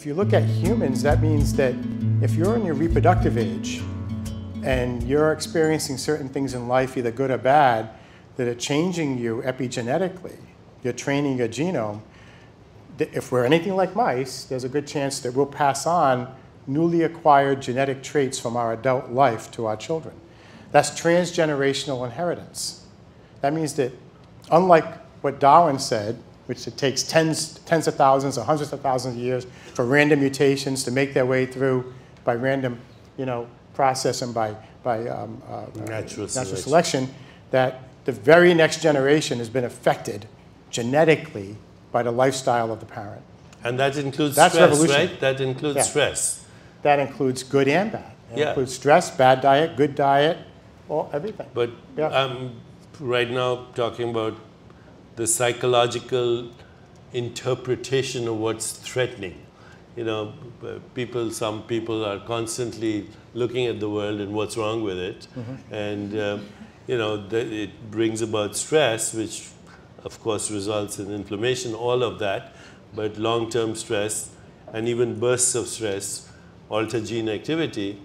if you look at humans, that means that if you're in your reproductive age and you're experiencing certain things in life, either good or bad, that are changing you epigenetically, you're training your genome, if we're anything like mice, there's a good chance that we'll pass on newly acquired genetic traits from our adult life to our children. That's transgenerational inheritance. That means that unlike what Darwin said, which it takes tens, tens of thousands or hundreds of thousands of years for random mutations to make their way through by random you know, process and by, by um, uh, natural, natural selection. selection, that the very next generation has been affected genetically by the lifestyle of the parent. And that includes That's stress, revolution. right? That includes Yeah. stress. That includes good and bad. It Yeah. includes stress, bad diet, good diet, all, everything. But Yeah. I'm right now talking about the psychological interpretation of what's threatening. You know, uh, people, some people are constantly looking at the world and what's wrong with it. Mm-hmm. And, um, you know, the, it brings about stress, which of course results in inflammation, all of that. But long-term stress and even bursts of stress alter gene activity.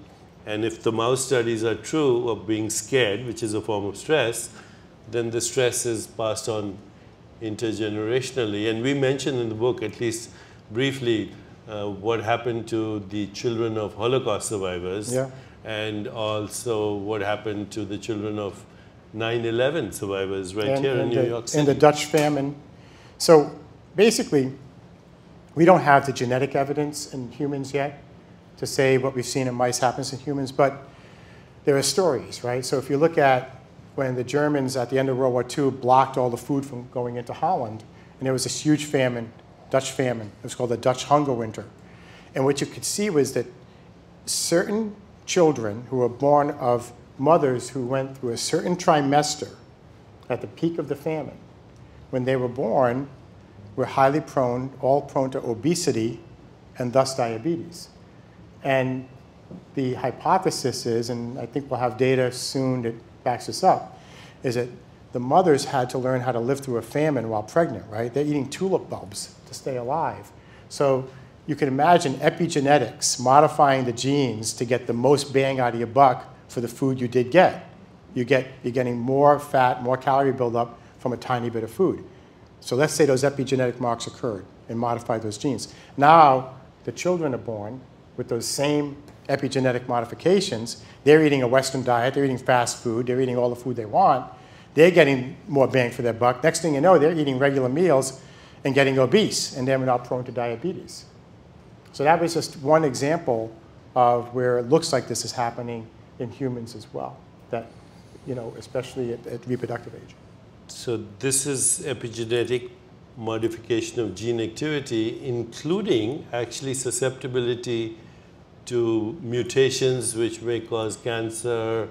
And if the mouse studies are true of being scared, which is a form of stress, then the stress is passed on intergenerationally. And we mention in the book, at least briefly, uh, what happened to the children of Holocaust survivors, Yeah. and also what happened to the children of 9/11 survivors right and, here in and New York City. and the Dutch famine. So basically, we don't have the genetic evidence in humans yet to say what we've seen in mice happens in humans, but there are stories, right? So if you look at when the Germans at the end of World War II blocked all the food from going into Holland, and there was this huge famine, Dutch famine. It was called the Dutch hunger winter. And what you could see was that certain children who were born of mothers who went through a certain trimester at the peak of the famine, when they were born, were highly prone, all prone to obesity and thus diabetes. And the hypothesis is, and I think we'll have data soon that backs this up, is that the mothers had to learn how to live through a famine while pregnant, right? They're eating tulip bulbs to stay alive. So you can imagine epigenetics modifying the genes to get the most bang out of your buck for the food you did get. You get you're getting more fat, more calorie buildup from a tiny bit of food. So let's say those epigenetic marks occurred and modified those genes. Now the children are born with those same epigenetic modifications. They're eating a Western diet, they're eating fast food, they're eating all the food they want. They're getting more bang for their buck. Next thing you know, they're eating regular meals and getting obese, and they're now prone to diabetes. So that was just one example of where it looks like this is happening in humans as well, that, you know, especially at, at reproductive age. So this is epigenetic modification of gene activity, including actually susceptibility to mutations which may cause cancer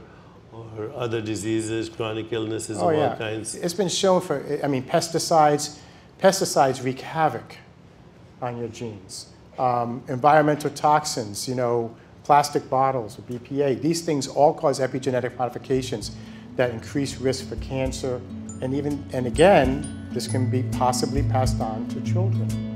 or other diseases, chronic illnesses Oh, of yeah. all kinds. It's been shown for, I mean, pesticides, pesticides wreak havoc on your genes. Um, environmental toxins, you know, plastic bottles BPA, these things all cause epigenetic modifications that increase risk for cancer. And even, and again, this can be possibly passed on to children.